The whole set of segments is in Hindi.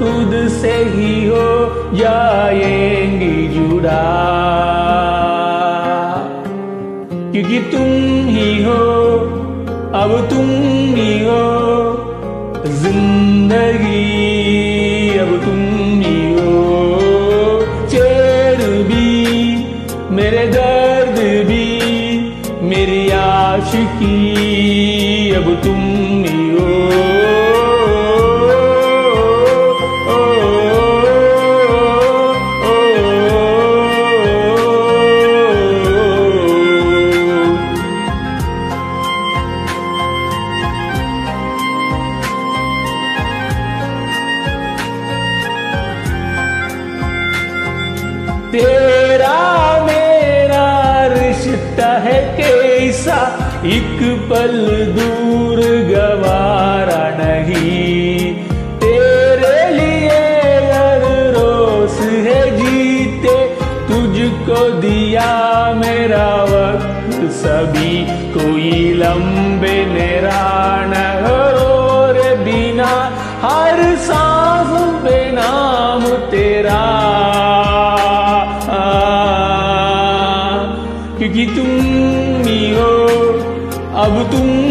खुद से ही हो जाएँगे जुड़ा क्योंकि तुम ही हो, अब तुम ही हो, ज़िंदगी अब तुम ही हो। चेर भी, मेरे दर्द भी, मेरी आशिकी अब तुम ही हो। तेरा मेरा रिश्ता है कैसा? एक पल दूर गवारा नहीं। तेरे लिए हर रोज है जीते। तुझको दिया मेरा वक्त सभी क्योंकि तुम ही हो। अब तुम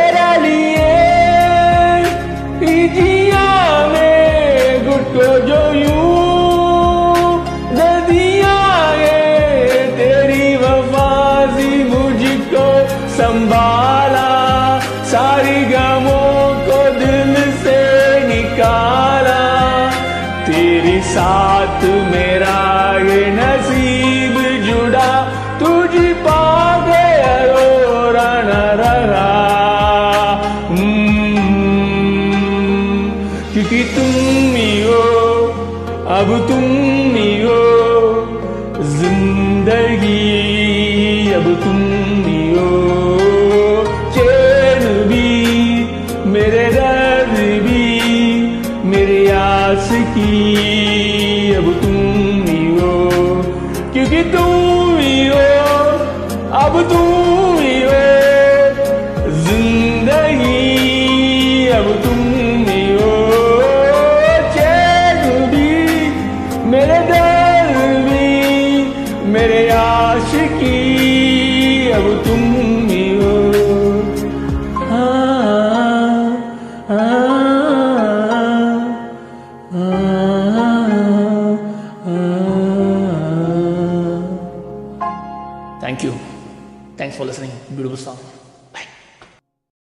तेरा लिए क्योंकि तुम ही हो, अब तुम ही हो। ज़िंदगी, अब तुम ही हो। चैन भी, मेरे दर्द भी, मेरी आस की, अब तुम ही हो। क्योंकि तुम ही हो, अब तुम Thank you. Thanks for listening. Beautiful song.